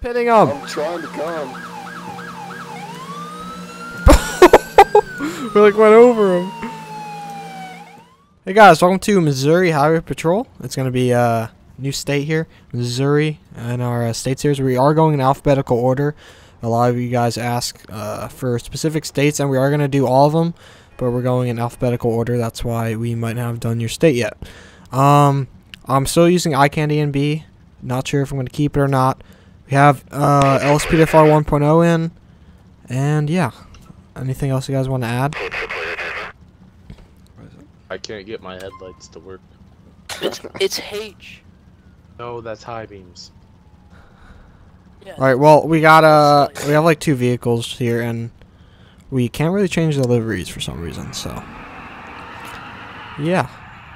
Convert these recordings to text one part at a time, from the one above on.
Pitting him. I'm trying to come. we like went over him. Hey guys, welcome to Missouri Highway Patrol. It's gonna be a uh, new state here, Missouri, in our uh, state series. We are going in alphabetical order. A lot of you guys ask uh, for specific states, and we are gonna do all of them, but we're going in alphabetical order. That's why we might not have done your state yet. Um, I'm still using iCandy and B. Not sure if I'm gonna keep it or not. We have uh, LCPDFR 1.0 in, and yeah. Anything else you guys want to add? I can't get my headlights to work. It's it's H. No, that's high beams. Yeah. All right. Well, we got uh, we have like two vehicles here, and we can't really change the liveries for some reason. So, yeah.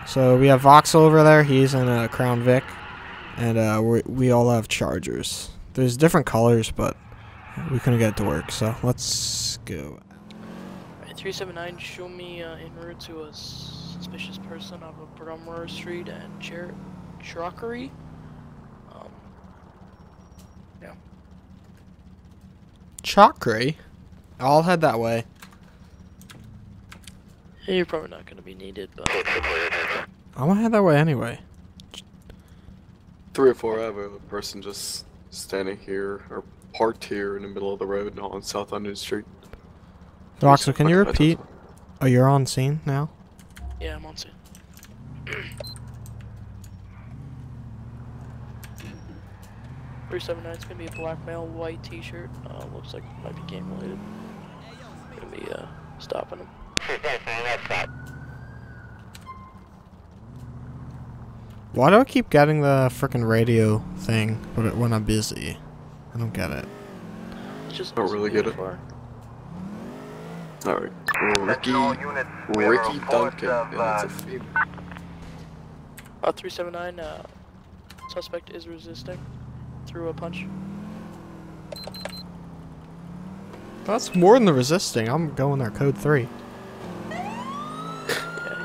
So we have Voxel over there. He's in a Crown Vic, and uh, we we all have Chargers. There's different colors, but we couldn't get it to work. So let's go. Alright, 379, show me uh, en route to a suspicious person off of Brummer Street and Cher Cherokee. Um, yeah. Chakra. I'll head that way. Hey, You're probably not going to be needed, but I'm gonna head that way anyway. Three or four, I have a person just standing here or parked here in the middle of the road on South London Street. Voxel, can you repeat? Oh, you're on scene now. yeah, I'm on scene. 379 is gonna be a black male, white t-shirt. Uh, looks like might be game related. Gonna be uh, stopping him. Why do I keep getting the frickin' radio thing when I'm busy? I don't get it. It's just Don't really get it. far. All right, Ricky, Ricky Duncan. Yeah, that's a female. Uh, 379, uh, suspect is resisting through a punch. That's more than the resisting. I'm going there code three.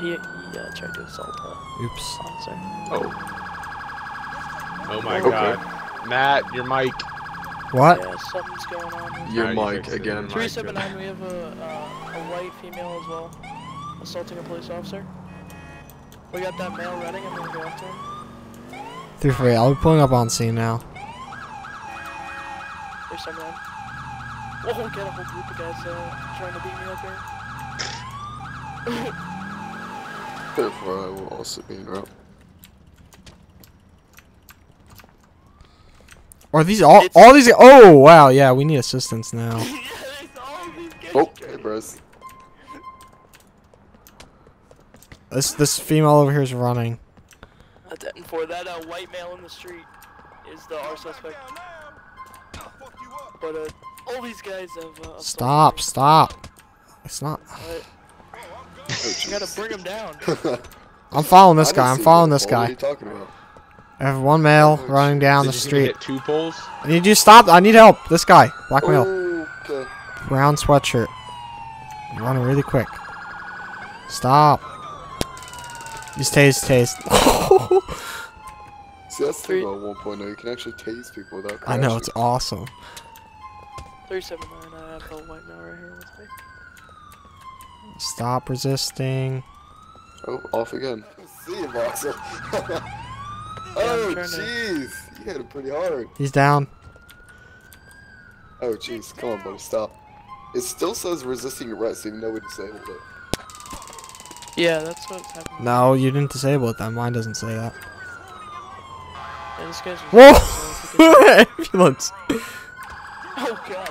Yeah, he, he uh, tried to assault uh, Oops. officer. Oh, Oh my Okay. god. Matt, your mic. What? Yeah, something's going on. here. your Alright, you mic fixed again. Mic. 379, we have a, uh, a white female as well, assaulting a police officer. We got that male running, I'm gonna go after him. Three for eight. I'll be pulling up on scene now. 379. Whoa, we got a whole group of guys uh, trying to beat me up here. Therefore, I will also be en route. Are these all? It's- all these? Oh wow. Yeah, we need assistance now. yeah, there's all these guys Oh, trying hey, to- bros. This this female over here is running. That's it. For that uh, white male in the street is the our suspect. But uh, all these guys have. Uh, Stop! Stop! It's not. Alright, Oh, you gotta bring him down. I'm following this guy. I'm following that. this What are guy. you talking about? I have one male running down Did the you see me street. hit two poles? I need you to stop. I need help. This guy. Black male. Okay. Brown sweatshirt. You're running really quick. Stop. He's tased, tased. See, that's the Three- thing about 1.0. You can actually tase people without I know, it's awesome. 379, I have the white male right here with me. Stop resisting. Oh, off again. See you, Voxel. I'm oh, trying to- jeez. You hit him pretty hard. He's down. Oh, jeez. Come on, buddy. Stop. It still says resisting arrest, even though we disabled it. Yeah, that's what's happening. No, you didn't disable it then. Mine doesn't say that. Yeah, this guy's Whoa! resisting, so Ambulance. Oh god.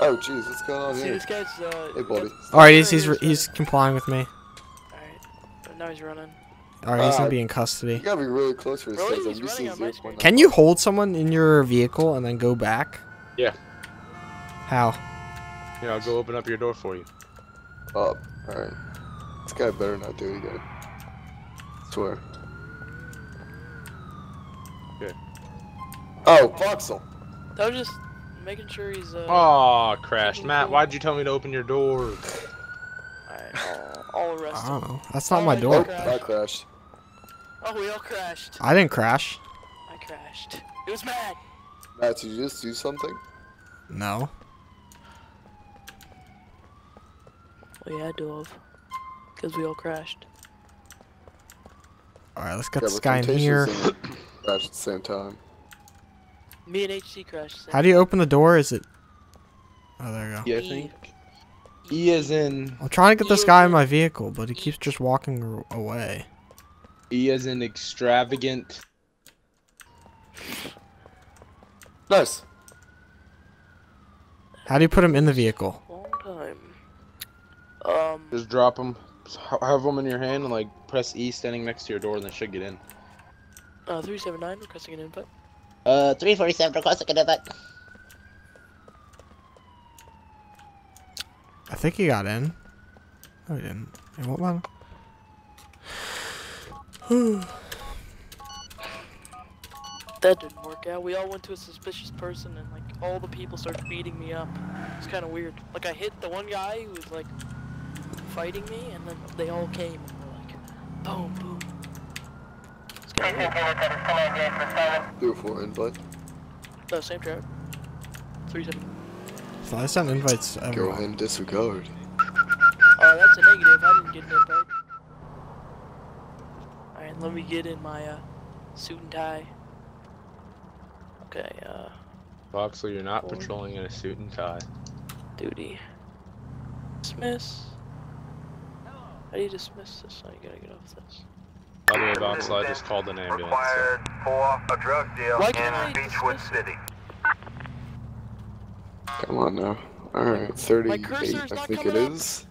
Oh, jeez. What's going on See, here? this guy's. Uh, Hey, buddy. Alright, he's, he's, he's complying with me. Alright, now he's running. Alright, he's gonna Uh, be in custody. You gotta be really close for this. Really? guys. He's running on my screen. Can you hold someone in your vehicle and then go back? Yeah. How? Yeah, I'll go open up your door for you. Oh, Alright. This guy better not do it again. Swear. Okay. Oh, Voxel. That was just making sure he's. Uh, Aw, crashed. Matt, why'd you tell me to open your door? Alright, I'll, I'll arrest I don't know. That's not my door. Oh, Crash. I crashed. Oh, we all crashed. I didn't crash. I crashed. It was Matt. Matt, did you just do something? No. Well, yeah, I do have. Because we all crashed. All right, let's get Yeah, this guy in here. and Crash at the same time. Me and HC crashed. same How do you open the door? Is it? Oh, there you go. Yeah, I E. think. E is in. I'm trying to get this guy in my vehicle, but he keeps just walking away. E is in extravagant. Nice. How do you put him in the vehicle? Long time. Um, Just drop them. Have them in your hand and like press E standing next to your door, and they should get in. uh, 379 requesting an input. Uh, 347 requesting an event. I think he got in. No, he didn't. Hey, what one? That didn't work out. We all went to a suspicious person, and like all the people started beating me up. It's kind of weird. Like I hit the one guy who was like fighting me, and then they all came and were like, boom, boom. It's kind of weird. Do it for invite. No, same trap. Three seven. So I sent invites to Go everyone. ahead disregard. Oh, that's a negative. I didn't get an invite. Alright, let me get in my uh, suit and tie. Okay, uh, Voxel, you're not Four. patrolling in a suit and tie. duty. Dismiss. How do you dismiss this? Oh, you gotta get off this. By the way, Voxel, I just called an ambulance. so- for a drug deal Why can't I in Beechwood dismiss City. Come on now. Alright, 38, I think it up. is.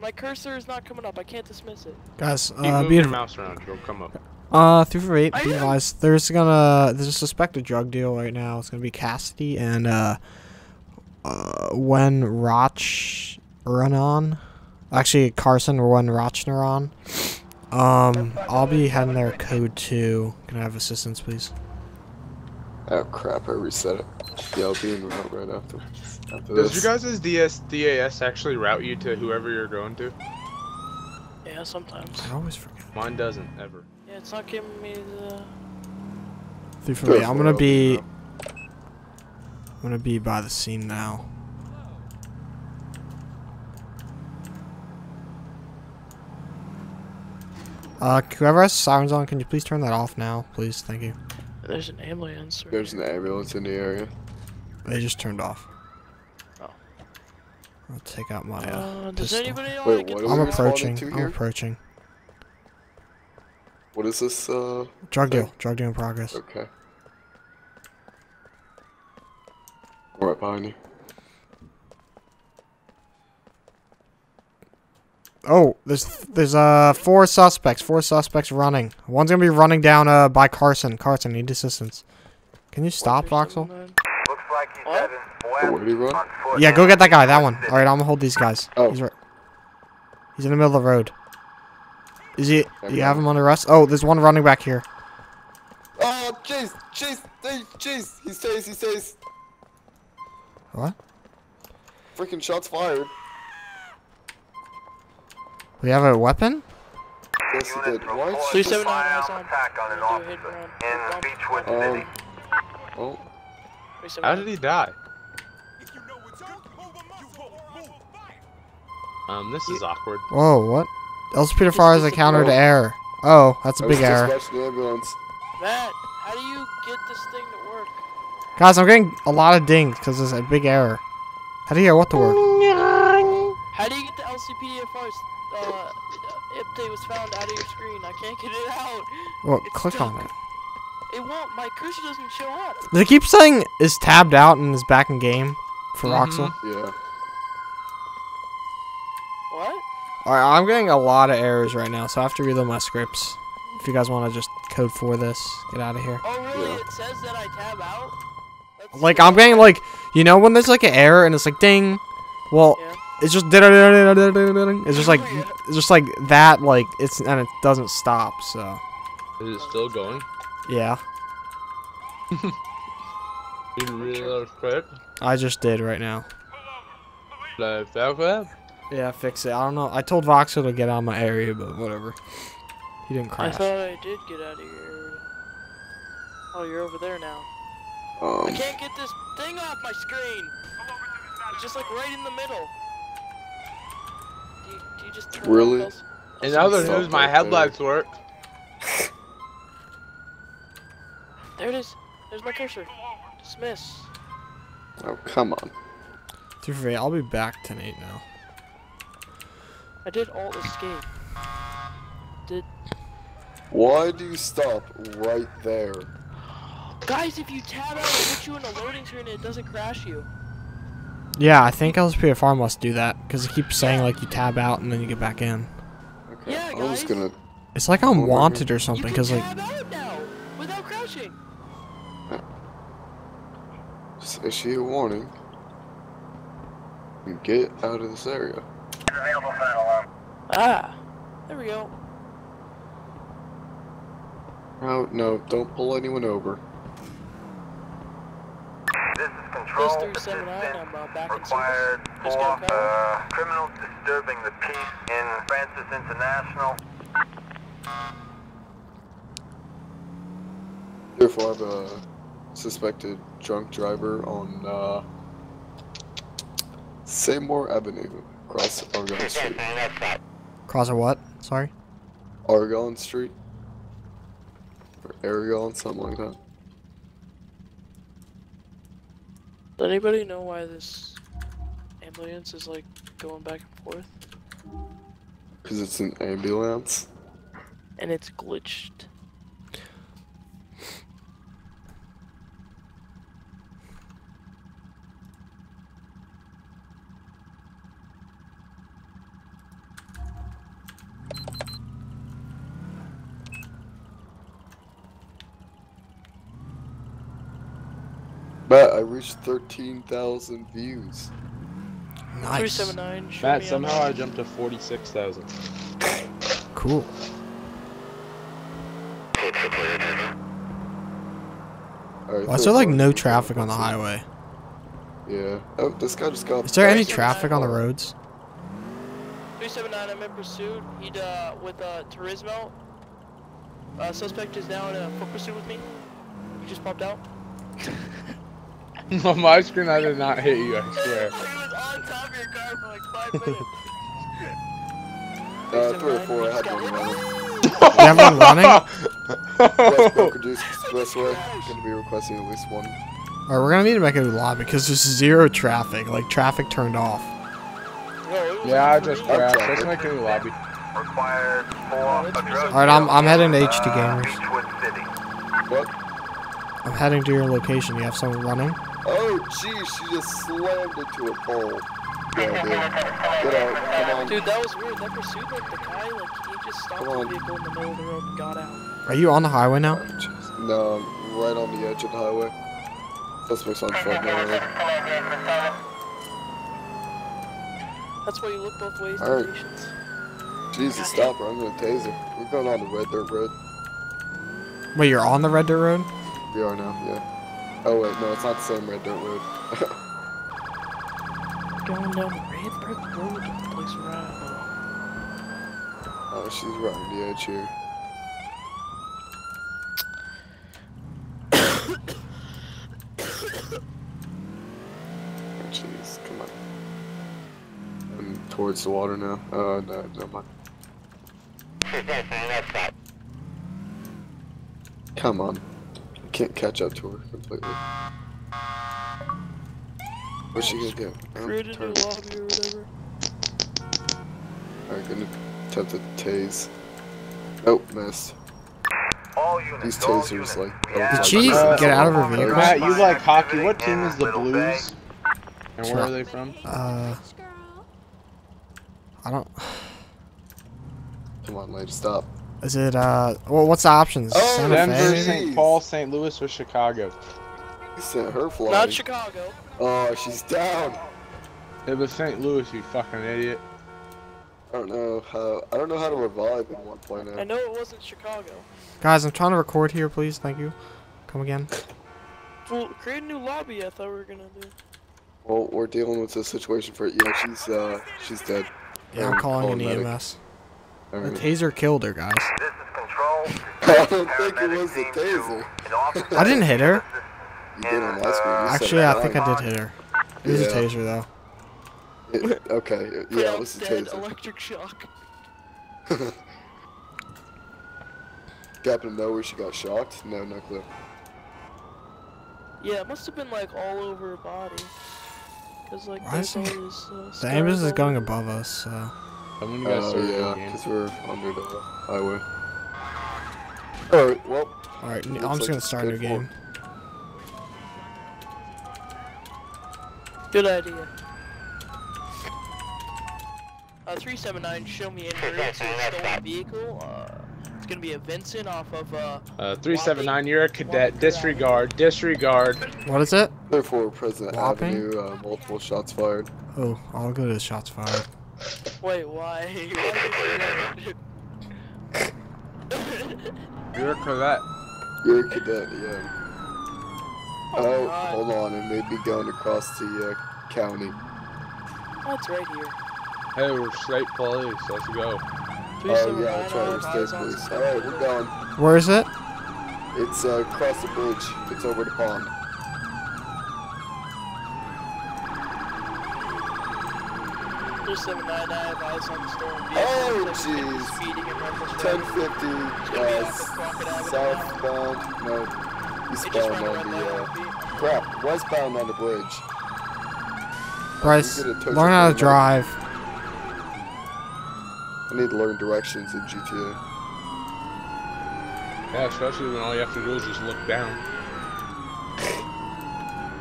My cursor is not coming up. I can't dismiss it. Guys, uh, moving your mouse around. It'll come up. Uh, three for eight. I Be am. advised, there's gonna there's a suspected drug deal right now. It's gonna be Cassidy and uh, uh, when Roch run on, actually Carson or when Rochneron. Um, I'll be heading there. Code two. Can I have assistance, please? Oh crap, I reset it. Yeah, I'll be in route right after. after Does this. your guys' DS DAS actually route you to whoever you're going to? Yeah, sometimes. I always forget. Mine doesn't ever. Yeah, it's not giving me the. Three for me. I'm gonna I'll be in be. I'm gonna be by the scene now. Uh, whoever has sirens on, can you please turn that off now, please? Thank you. There's an ambulance. Or... There's an ambulance in the area. They just turned off. Oh. I'll take out my. Uh, Uh, does pistol. anybody know Wait, get what this I'm we guy? responding approaching. to I'm here? approaching. What is this, uh, Drug Okay. deal. Drug deal in progress. okay. Right behind you. Oh, there's there's uh four suspects. Four suspects running. One's gonna be running down uh by Carson. Carson, need assistance. Can you stop, Voxel? Looks like he's What? heading Oh, west did he run? Yeah, go get that guy. That one. All right, I'm gonna hold these guys. Oh. He's right. He's in the middle of the road. Is he? There You have go. him under arrest? Oh, there's one running back here. Oh, jeez, jeez, hey, jeez. He stays, he stays. What? Freaking shots fired. We have a weapon? Yes, he did. Why? Three seven nine firearm eyes on. on an Do a hit officer in run. Beechwood Um, City. Oh, 379. How did he die? Um, this is awkward. Whoa, what? LCPDFR is a counter to error. Oh, that's a I was big error. dispatching the ambulance. Matt, how do you get this thing to work? Guys, I'm getting a lot of dings because there's a big error. How do you hear what to word? How do you get the LCPDFR uh, update was found out of your screen? I can't get it out. Well, It's click stuck. on it. It won't. My cursor doesn't show up. They keep saying is tabbed out and is back in game for Mhm. Voxel. Yeah. What? Alright, I'm getting a lot of errors right now, so I have to reload my scripts. If you guys want to just code for this, get out of here. Oh, really? Yeah. It says that I tab out? That's Like, I'm getting like, you know, when there's like an error and it's like ding. Well, Yeah. It's just it's just like it's just like that like it's and it doesn't stop. So Is it still going? yeah, You reload quick. I just did right now. Like that? Yeah, fix it. I don't know. I told Voxel to get out of my area, but whatever. He didn't crash. I thought I did get out of here. Oh, you're over there now. I Um, can't get this thing off my screen. It's just like right in the middle. Do you, do you just turn Really? off those- In other things? News, my right there. headlights work. There it is. There's my cursor. Dismiss. oh, come on. To be fair, I'll be back tonight now. I did alt escape. Did Why do you stop right there? guys, if you tab out, it puts you in a loading screen and it doesn't crash you. Yeah, I think LSPFR must do that because it keeps saying like you tab out and then you get back in. Okay, Yeah, I'm just gonna. It's like I'm wanted or You something can because like tab out now without crashing. Just issue a warning. And get out of this area. Ah, there we go. No, no, don't pull anyone over. This is This control. through This is 79, Vince. I'm uh, back in service. Required for got uh, criminals disturbing the peace in Francis International. Therefore, I have a suspected drunk driver on uh, Seymour Avenue, across Argonne Street. cross a what? Sorry. Argonne Street? Or Aragon, something like that. Does anybody know why this ambulance is like going back and forth? Because it's an ambulance. And it's glitched. Matt, I reached 13,000 views. Nice. 379, show Matt, me on somehow I jumped to 46,000. Cool. Alright, Why is there like no traffic on the highway? Yeah. Oh, this guy just got. Is there any traffic on the roads? 379, I'm in pursuit. He uh, with uh, Turismo. Uh, suspect is now in a foot pursuit with me. He just popped out. On my screen, I did not hit you, I swear. he was on top of your car for like five minutes. Uh, 34, I had one running. You have one running? West Broker Juice Expressway. Gonna be requesting at least one. Alright, we're gonna need to make a new lobby because there's zero traffic. Like traffic turned off. Bro, it was Yeah, I just three- crashed. Let's make a new lobby. Required for a drug Alright, I'm I'm heading to in, HD uh, Gamers. Beechwood City. What? I'm heading to your location. You have someone running? Oh, geez, she just slammed into a pole. Yeah, dude. Get out. Come on. Dude, that was weird. That pursuit, like the guy, like he just stopped Come the vehicle in the middle of the road and got out. Are you on the highway now? Oh. No, I'm right on the edge of the highway. Suspect's on foot now. That's why you look both ways Alright. patients. Jesus, stop her. I'm gonna tase her. We're going on the red dirt road. Wait, you're on the red dirt road? We are now, yeah. Oh, wait, no, it's not the same red dirt road. Going down the red brick road to the place where I oh, she's right on the edge here. Oh, Jeez, come on. I'm towards the water now. Oh, no, never mind. Come on. I can't catch up to her completely. What's she gonna do? Oh, created a turn. new lobby or whatever. Alright, gonna attempt to tase. Nope, missed. All units, These all tasers, like, We don't have touch Did she Uh, get out of her a vehicle? Matt, you like hockey. What team is the Little Bay. Blues? And where are they from? Uh, I don't. Come on, lady, stop. Is it uh? Well, what's the options? Oh, Santa Denver, St. Paul, St. Louis, or Chicago? You sent her flying. Not Chicago. Oh, she's down. It was St. Louis, you fucking idiot. I don't know how. I don't know how to revive in one point I know it wasn't Chicago. Guys, I'm trying to record here, please. Thank you. Come again. Well, create a new lobby. I thought we were gonna do. Well, we're dealing with this situation for. Yeah, she's uh, she's dead. Yeah, I'm Um, calling an call medic. EMS. The taser killed her, guys. This is control. I don't think it was the Paramedics team to taser. I didn't hit her. You did on last screen. Actually, I think. I did hit her. It was a taser though. It- okay, yeah, it was a taser. electric shock. Happen to know where she got shocked? No, no clue. Yeah, it must have been like all over her body. Cause like Why there's is all this. Uh, The ambulance is going above us, so. When you guys Oh start yeah, again. because we're under the highway. Alright, well, Alright, Looks I'm just like gonna start a new game. Good idea. Uh, 379, show me in route to a stolen vehicle. Uh, it's gonna be a Vincent off of, uh, Uh, 379, you're a cadet. Disregard, disregard. What is it? therefore, President Whopping? Avenue, uh, multiple shots fired. Oh, I'll go to shots fired. Wait, why? why you do that? You're a cadet. You're a cadet, yeah. Oh, God. hold on, it may be going across the uh, county. Oh, it's right here. Hey, we're state police. Let's go. Oh yeah, that's right, we're state police. Alright, we're going. Where is it? It's uh, across the bridge. It's over the pond. Three seven nine. I have eyes on the stolen vehicle. Oh, Looks like it's jeez. Speeding in reckless driving. 1050, uh, s- southbound, no, They eastbound on the, uh, crap, westbound on the bridge. Bryce, You get a tow learn how to truck drive. I need to learn directions in GTA. Yeah, especially when all you have to do is just look down.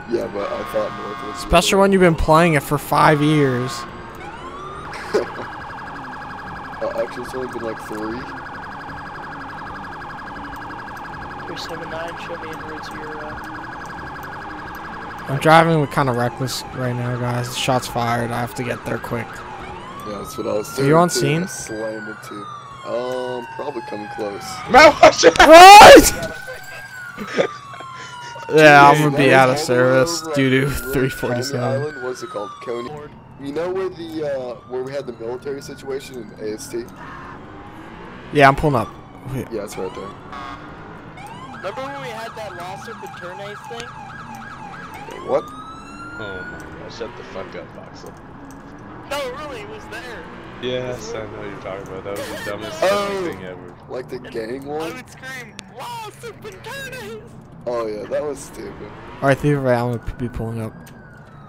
Yeah, but I thought north was. Especially when you've been playing it for five years. way. Actually, it's only been like three. 379, show me en route to your, uh, I'm driving with kind of reckless right now, guys. Shots fired. I have to get there quick. Yeah, that's what I was Are doing. you on too. scene? I slammed it too. Um, probably coming close. Man, watch out! What? yeah, I'm gonna be out of was all the way service over due to on Coney 347. Island, what's it called? Coney. You know where the uh, where we had the military situation in AST? Yeah, I'm pulling up. Wait, Yeah, it's right there. Remember when we had that lawsuit with Turnace thing? Wait, what? Oh my god, shut the fuck up, Voxel. No, really, it was there. Yes, I know what you're talking about. That was the dumbest Oh. thing ever. Like the gang I one? would scream, lawsuit with Turnace! Oh yeah, that was stupid. Alright, Thief right, I'm gonna be pulling up.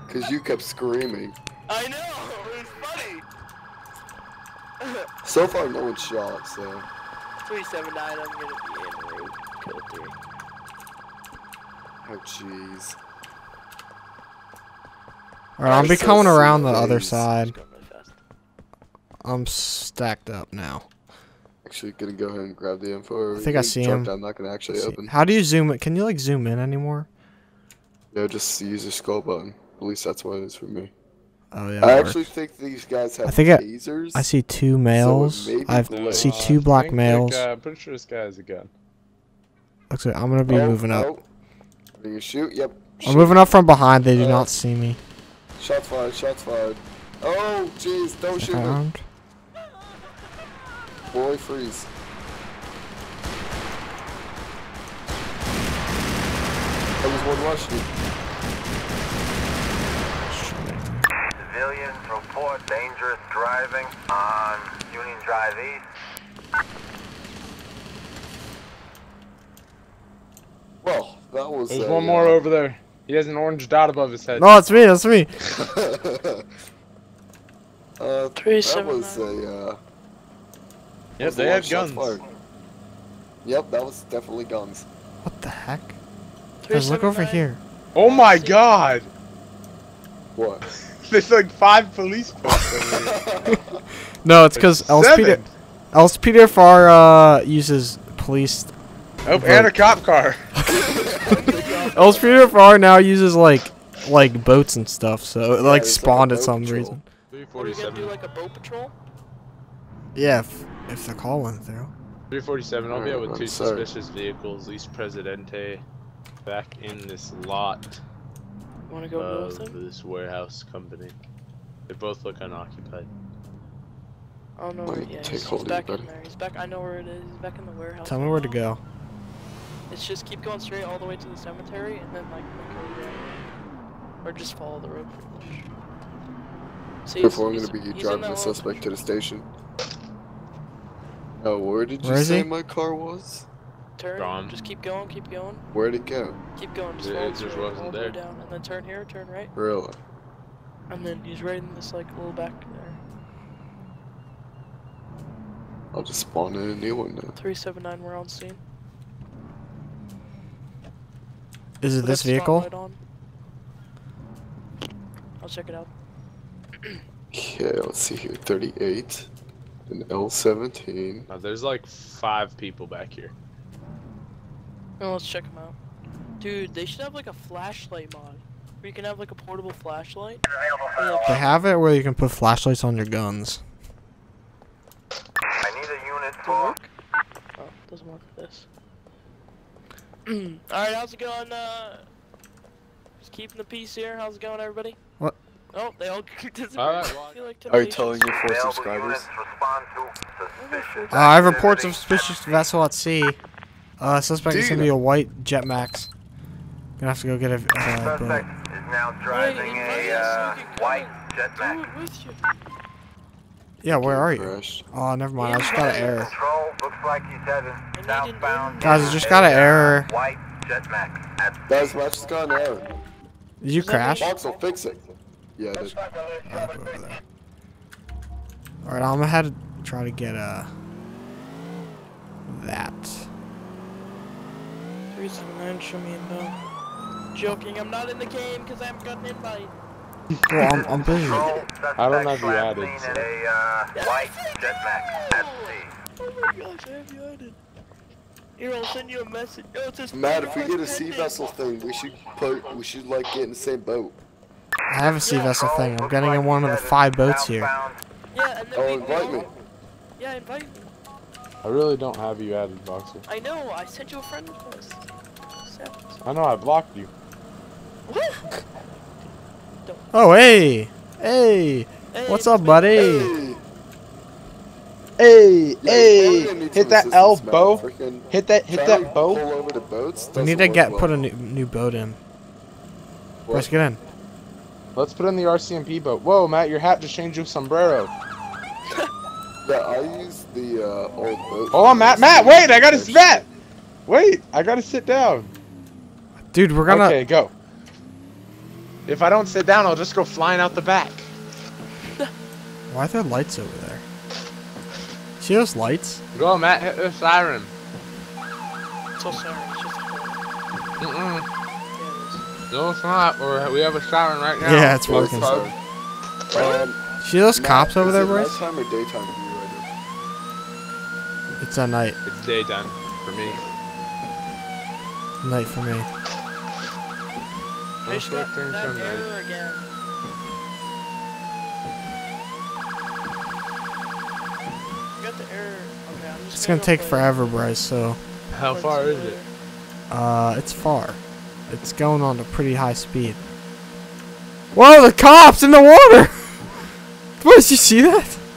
Cause you kept screaming. I know, it was funny. So far, no one shot. So 379, I'm gonna be en route. Kill three. oh jeez. Alright, I'm Alright, be so coming around the some other side. It's going really fast. I'm stacked up now. Actually, gonna go ahead and grab the info. I think I see him. down, I'm not gonna actually See- open. How do you zoom it? Can you like zoom in anymore? Yeah, just use the skull button. At least that's what it is for me. Oh yeah. I it actually works. think these guys have I think I- tasers. I see two males. may be I No, see two I black think, males. Like, uh, I'm pretty sure this guy has a gun. Looks like I'm gonna be Oh, moving up. oh. Are you shoot? Yep. I'm moving up from behind. They do Uh, not see me. Shots fired. Shots fired. Oh, jeez! Don't shoot me. Around. Boy, freeze. That was one rushing. Civilians report dangerous driving on Union Drive East. Well, that was. There's uh, one more over there. He has an orange dot above his head. No, it's me. That's me. uh, Three, that seven, was nine. a. Uh, Yep, they lot had of shots guns. fired. Yep, that was definitely guns. What the heck? Guys, look over 379. here. Oh my god! What? There's like five police posts over here. No, it's because LCPD Seven. LCPDFR uh, uses police. Oh, and a cop car. LCPDFR now uses like like boats and stuff, so it like it's like spawned at some patrol. reason. What are you gonna do, 347. like a boat patrol? Yeah, if, if the call went through. 347. I'll be out with two sorry. suspicious vehicles. Least Presidente back in this lot You wanna go go of him? this warehouse company. They both look unoccupied. Oh no, Let where, me yeah, take he's, hold he's of you, back in there. He's back. I know where it is. He's back in the warehouse. Tell me where to now. go. It's just keep going straight all the way to the cemetery and then like make a right. Or just follow the road pretty much. See, he's- Before I'm gonna be driving the suspect to the station. Oh, where did you Where is say he? my car was? Turn. Gone. Just keep going, keep going, Where'd it go? keep going. Just It- it the just road wasn't all there. down, and then turn here, turn right, Really? and then he's right in this like little back there. I'll just spawn in a new one now. Three seven nine. We're on scene. Is it Put this vehicle? spotlight on. I'll check it out. Okay, let's see here. 38. An L17. Now, there's like five people back here. Oh, let's check them out. Dude, they should have like a flashlight mod. Where you can have like a portable flashlight. They have it where you can put flashlights on your guns. I need a unit Does for work? Oh, it doesn't work with this. Alright, how's it going, uh... Just keeping the peace here. How's it going, everybody? What? Oh, they all disagree. Alright, I well- like Are you telling your four subscribers? to Uh, I have reports of suspicious vessel at sea. Uh, suspect is gonna be a white Jetmax. Gonna have to go get a uh, Suspect boat. is now driving invite a us uh, we can come white and jet Do Max. it with you. Yeah, where are you? Oh, never mind. I just got an error. Control looks like he's heading southbound. Guys, I just got an error. White jet Max at Guys, Match just got an error. Did you crash? Box will fix it. Yeah, I did. Go over there. Alright, I'm gonna head try to get uh that. 379, show me a. Joking, I'm not in the game because I haven't got an invite. Well, I'm, I'm busy. I don't suspect have you last added, seen so- a uh, white Jetmax at sea. Oh my gosh, I have you added. Here, I'll send you a message. Oh, it says Matt, if we get a sea vessel thing, we should put, we should like get in the same boat. I have a sea vessel thing. I'm getting in one of the five boats here. Yeah, and then Oh, we invite me. Yeah, invite me. I really don't have you added, Voxel. I know, I sent you a friend request. Accept. I know, I blocked you. What? Oh, hey! Hey! Hey, What's up, buddy? Hey! Hey, Yeah, hey! Hit that assistance, L, Matt. bow. Hit that, hit that bow. Pull over the boats. We need to get put a new, new boat in. Let's get in. Let's put in the RCMP boat. Whoa, Matt, your hat just changed to a sombrero. Yeah, I use the uh, old boat. Hold on, Matt. Matt, wait, I gotta Matt. Wait, I gotta sit down. Dude, we're gonna. Okay, go. If I don't sit down, I'll just go flying out the back. Why are there lights over there? See those lights? Go, Matt. Hit the siren. So sorry, it's just a phone. Mm-mm. Yeah, No, it's not. We're, we have a siren right now. Yeah, it's working. sorry. Um, See those Matt, cops over is there, it Bryce? Nighttime or daytime for you right It's at night. It's daytime for me. Night for me. It is. I just got Things that are error again. I got the error. Okay, I'm just It's gonna go take for- forever, Bryce. So, How far is it? uh, it's far. It's going on a pretty high speed. Whoa, the cops in the water! Bryce, you see that?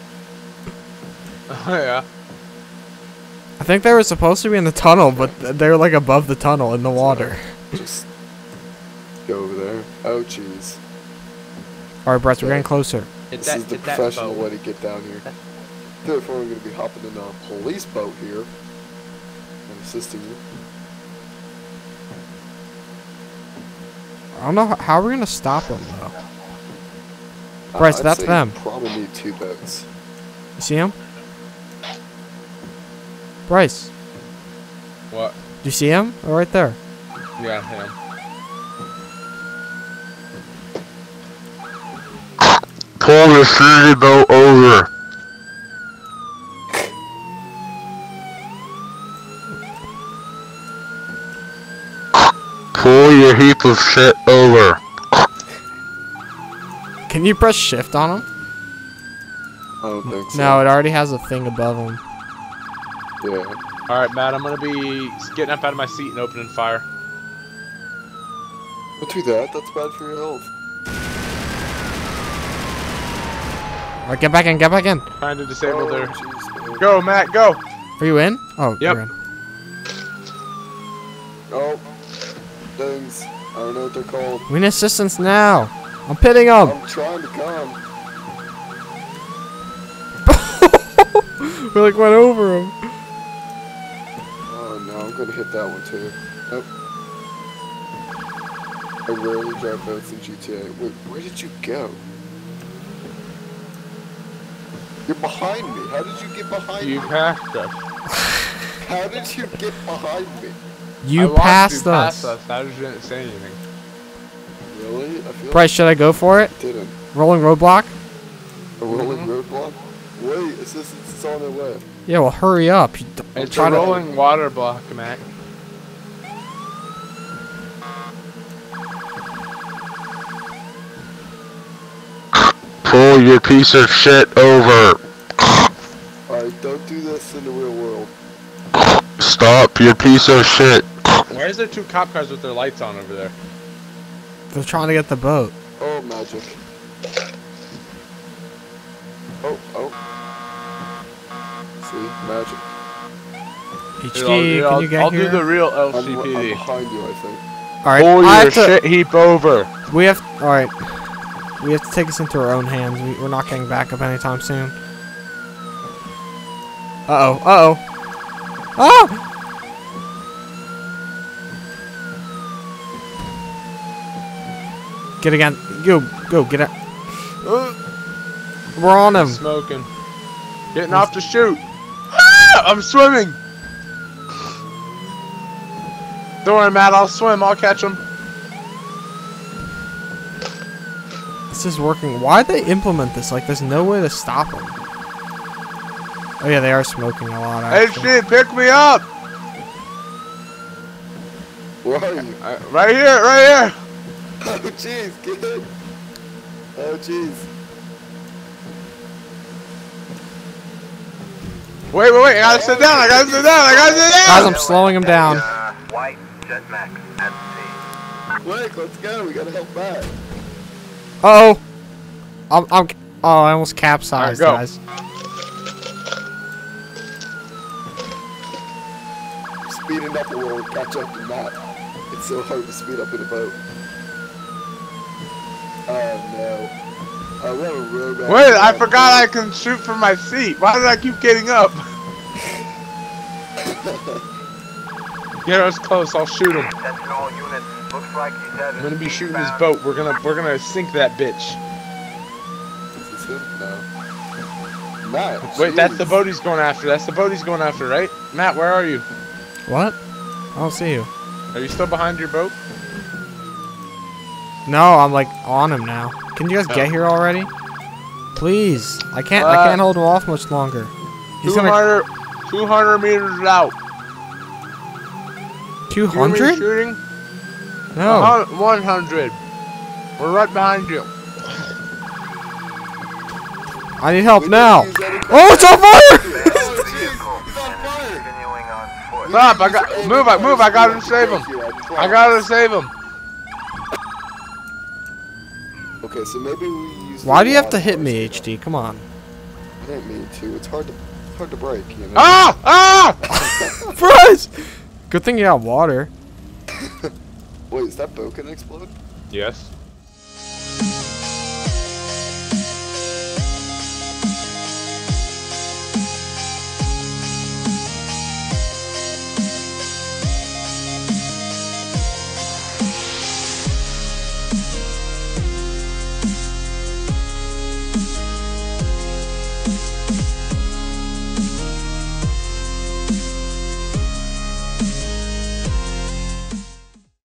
Oh, yeah. I think they were supposed to be in the tunnel, but they were like above the tunnel in the water. Just go over there. Oh, jeez. All right, Bryce, we're getting closer. Hit This that, is the professional way to get down here. Therefore, we're going to be hopping in a police boat here and assisting you. I don't know how we're gonna stop them though. Uh, Bryce, I'd that's them. Probably need two boats. You see him? Bryce, What? do you see him? Oh, right there. Yeah, him. Pull the city boat over. Pull your heap of shit over. Can you press shift on him? I don't think so. No, it already has a thing above him. Yeah. All right, Matt. I'm gonna be getting up out of my seat and opening fire. Don't do that. That's bad for your health. All right, get back in, get back in. Trying to disable oh, their. jeez. man. Go, Matt. Go. Are you in? Oh, Yep. you're in. Oh, things. I don't know what they're called. We need assistance now. I'm pitting him. I'm trying to come. we like went over him. Oh no, I'm gonna hit that one too. Nope. I rarely drive boats in GTA. Wait, where did you go? You're behind me. How did you get behind You me? You passed us. How did you get behind me? You watched passed you us. pass us. I just didn't say anything. Really? I feel Bryce, should I go for it? didn't. Rolling roadblock? A rolling Mhm. roadblock? Wait, assistance is on their way. Yeah, well, hurry up. You d- It's try a to- rolling water block, Mac. Pull your piece of shit over. Alright, don't do this in the real world. Stop your piece of shit. Why is there two cop cars with their lights on over there? They're trying to get the boat. Oh, magic. Oh, oh. See, magic. HG, Here, I'll, can I'll, you get I'll here? do the real I'm, I'm LCPD. behind you, I think. All right, Pull your shit heap over. we have. All right, we have to take this into our own hands. We, we're not getting back up anytime soon. Uh oh. Uh oh. Ah! Get again. Go. Go. Get out. Uh, We're on him. Smoking. Getting off the chute. Ah, I'm swimming. Don't worry, Matt. I'll swim. I'll catch him. This is working. Why'd they implement this? Like, there's no way to stop them. Oh yeah, they are smoking a lot. Hey, Actually. shit, pick me up. Where are you? Uh, right here, right here. Oh, jeez, kid. Oh, jeez. Wait, wait, wait. I gotta sit down. I gotta sit down. I gotta sit down! Guys. I'm slowing him down. Uh, white Jetmax at sea. Wait, let's go. We gotta help back. Uh oh. I'm. I'm. Oh, I almost capsized, Alright, go. guys. Speeding up a little, catch up to Matt. It's so hard to speed up in a boat. Oh, no. I want a. Wait, I forgot I can shoot from my seat. Why did I keep getting up? Get us close. I'll shoot him. Attention all units. Looks like he's headed I'm gonna be shooting his boat. We're gonna we're gonna sink that bitch. Is this him? No. Matt, Wait, that's the boat he's going after. That's the boat he's going after, right? Matt, where are you? What? I don't see you. Are you still behind your boat? No, I'm like on him now. Can you guys get Oh. here already? Please. I can't. I Uh, can't hold him off much longer. He's gonna. 200, 200 meters out. Two You hear me hundred? shooting? No. Uh, 100. We're right behind you. I need help We now. didn't use any Oh, it's on fire! Abandon Oh, the jeez, vehicle he's on fire. on foot. Stop, I got- move, I- move, I gotta save him. I gotta save him. Okay, so maybe we use. Why do you have to hit me. HD? Come on. I didn't mean to. It's hard to, hard to break, you know. Ah! Ah! Bryce! Good thing you got water. Wait, is that boat gonna explode? Yes.